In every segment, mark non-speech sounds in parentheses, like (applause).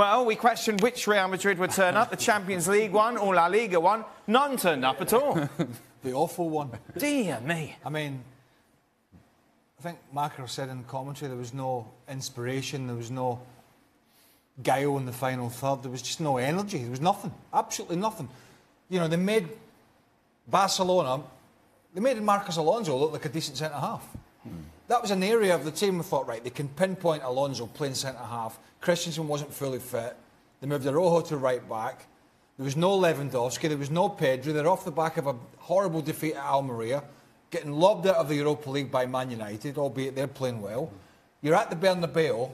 Well, we questioned which Real Madrid would turn up. The Champions League one or La Liga one. None turned up at all. (laughs) the awful one. Dear me. I mean, I think Macker said in commentary there was no inspiration, there was no guile in the final third, there was just no energy, there was nothing, absolutely nothing. You know, they made Barcelona, they made Marcos Alonso look like a decent centre half. Hmm. That was an area of the team we thought, right, they can pinpoint Alonso playing centre half. Christensen wasn't fully fit. They moved Araujo to right back. There was no Lewandowski. There was no Pedri. They're off the back of a horrible defeat at Almeria, getting lobbed out of the Europa League by Man United, albeit they're playing well. You're at the Bernabeu,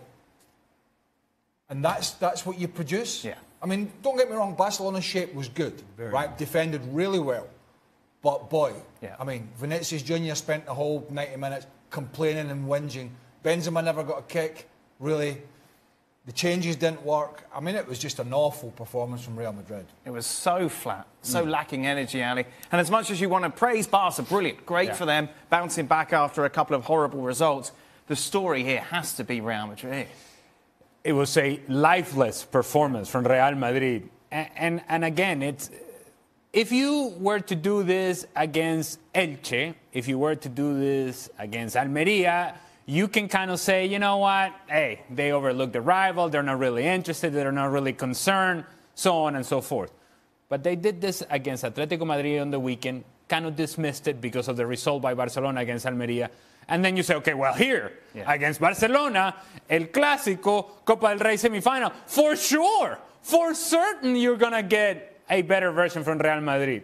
and that's that's what you produce. Yeah. I mean, don't get me wrong. Barcelona's shape was good, Very right? Nice. Defended really well, but boy, yeah. I mean, Vinicius Junior spent the whole 90 minutes complaining and whinging. Benzema never got a kick. Really, the changes didn't work. I mean, it was just an awful performance from Real Madrid. It was so flat, so mm. lacking energy, Ali. And as much as you want to praise Barca, brilliant, great yeah. for them, bouncing back after a couple of horrible results. The story here has to be Real Madrid. It was a lifeless performance from Real Madrid. And, and, and again, it's if you were to do this against Elche, if you were to do this against Almeria, you can kind of say, you know what, hey, they overlooked the rival, they're not really interested, they're not really concerned, so on and so forth. But they did this against Atletico Madrid on the weekend, kind of dismissed it because of the result by Barcelona against Almeria. And then you say, okay, well, here, yeah. against Barcelona, El Clásico, Copa del Rey semifinal, for sure, for certain you're going to get a better version from Real Madrid.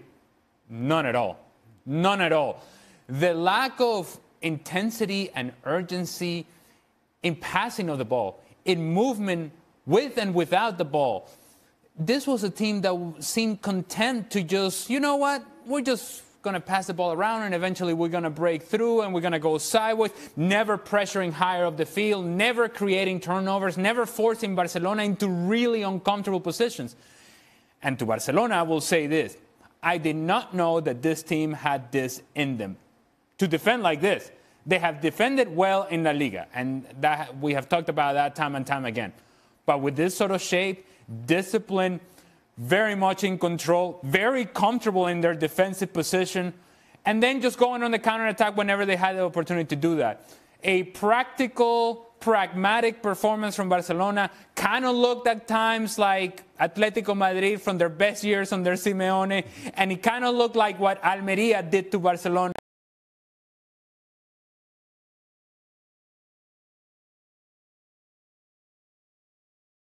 None at all. None at all. The lack of intensity and urgency in passing of the ball, in movement with and without the ball. This was a team that seemed content to just, you know what, we're just going to pass the ball around and eventually we're going to break through and we're going to go sideways, never pressuring higher up the field, never creating turnovers, never forcing Barcelona into really uncomfortable positions. And to Barcelona, I will say this I did not know that this team had this in them to defend like this. They have defended well in La Liga, and that, we have talked about that time and time again. But with this sort of shape, discipline, very much in control, very comfortable in their defensive position, and then just going on the counterattack whenever they had the opportunity to do that. A practical, pragmatic performance from Barcelona kind of looked at times like Atletico Madrid from their best years under Simeone, and it kind of looked like what Almeria did to Barcelona